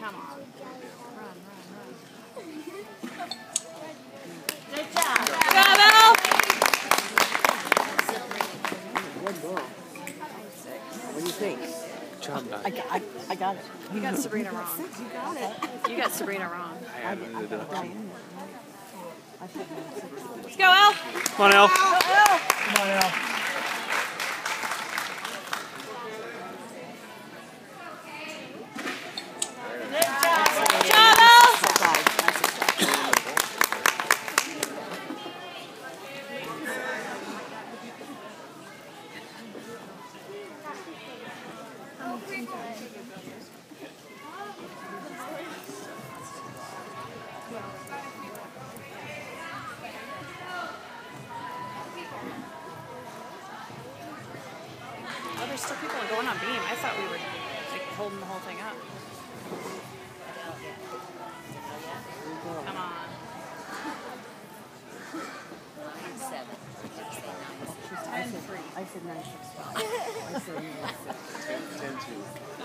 Come on. Run, run, run. Good job. Go, Belle! Good girl. What do you think? Job done. I, got- I, I got it. You got Sabrina wrong. You got it. You got Sabrina wrong. I had one to do it. Diane. I put nine six. Let's go, Elle. Come on, El. Come on, Al. Oh, there's still people going on beam. I thought we were like holding the whole thing up. Come on. Seven. I said, I said nine six five. I said nine six. Two.